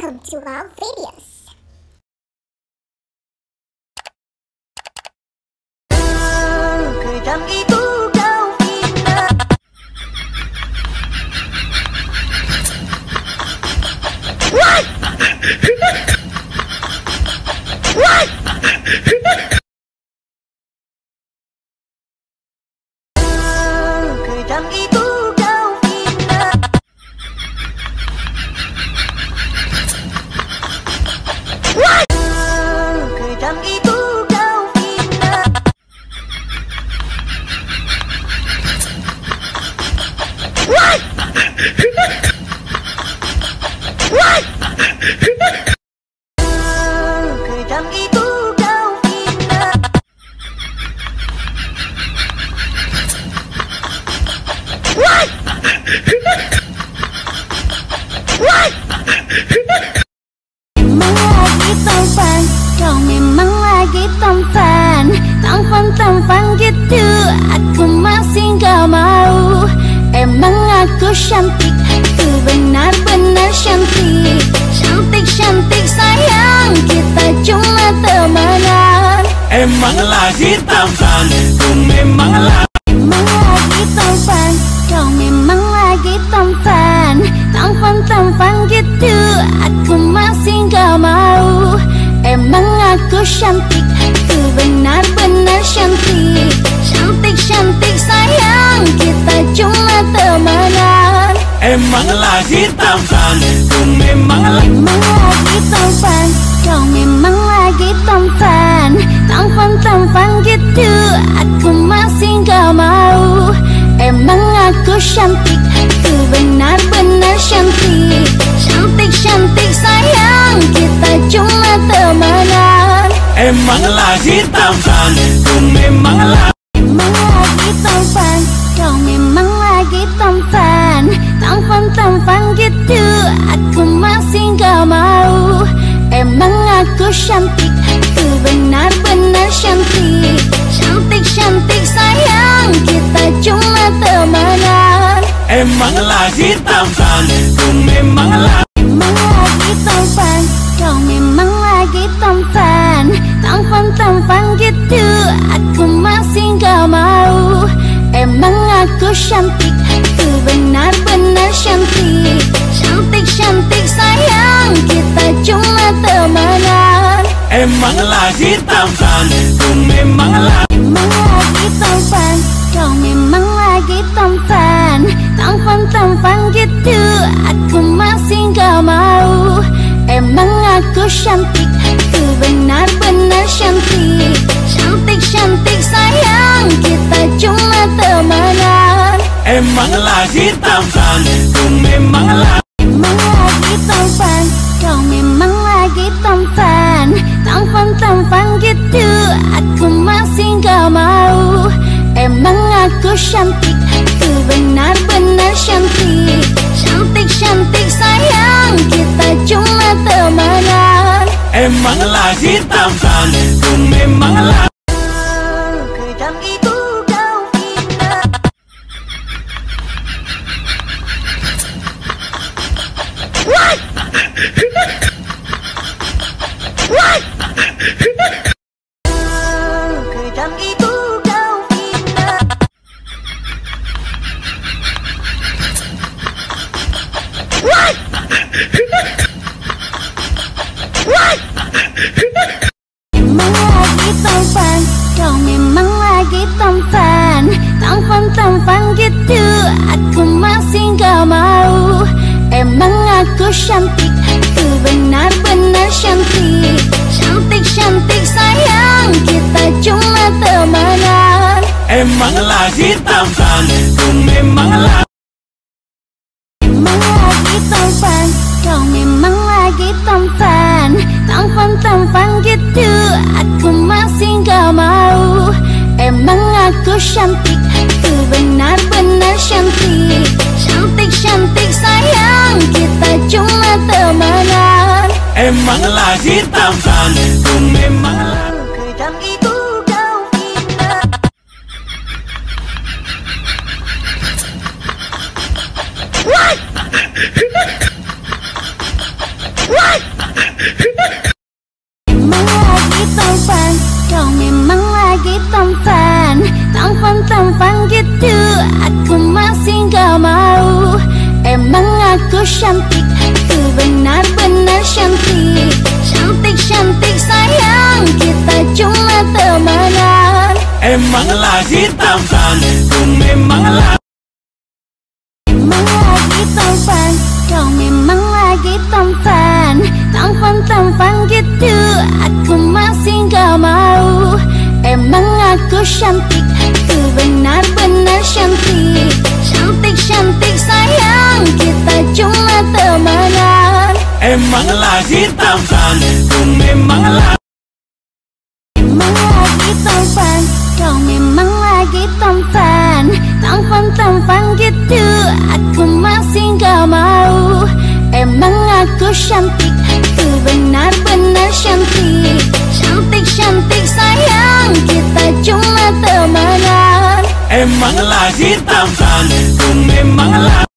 Welcome to our videos. Memang lagi tampan Kau memang lagi tampan Tampan-tampan gitu Aku masih gak mau Emang aku cantik Aku benar-benar cantik Cantik-cantik sayang Kita cuma temanan Emang lagi tampan Ku memang benar-benar cantik. Cantik-cantik sayang Kita cuma temanan Emang lagi tampan Ku memang lagi Memang lagi tampan Kau memang lagi tampan. Tampan-tampan gitu Aku masih gak mau. Emang aku cantik lagi tampan Ku memang lagi lagi tampan Kau memang lagi tampan Tampan-tampan gitu Aku masih gak mau Emang aku cantik Aku benar-benar cantik Cantik-cantik sayang Kita cuma temanan Emang lagi tampan lagi Memang lagi cantik Aku benar-benar cantik Cantik-cantik sayang Kita cuma temanan Emang lagi tampan Ku memang lagi Memang lagi tampan Kau memang lagi tampan. Tampan-tampan gitu Aku masih gak mau. Emang aku cantik temanan Emang lagi tampan Ku memang lagi Memang lagi tampan Kau memang lagi tampan. Tampan-tampan gitu Aku masih gak mau. Emang aku cantik Aku benar-benar cantik. Cantik-cantik sayang Kita cuma temanan Emang lagi tampan Ku memang lagi tampan gitu Aku masih gak mau Emang aku cantik Aku benar-benar cantik Cantik-cantik sayang. Kita cuma temanan Emang lagi tampan tampan Kau memang lagi tampan. Tampan-tampan gitu Aku masih gak mau. Emang aku cantik Aku benar-benar cantik. Cantik-cantik sayang. Kita cuma temanan Emang lagi tampan memang lagi tampan, kau memang lagi tampan Tampan, tampan gitu, aku masih gak mau. Emang aku cantik, aku benar-benar cantik. Cantik-cantik sayang, kita cuma temanan Emang lagi tampan, ku memang lagi cantik Aku benar-benar cantik Cantik-cantik sayang Kita cuma temenan Emang lagi tampan Ku memang lagi Memang lagi tampan Kau memang lagi tampan Tampan-tampan gitu Aku masih gak mau. Emang aku cantik Aku cuma temenan Emang lagi tampan Ku memang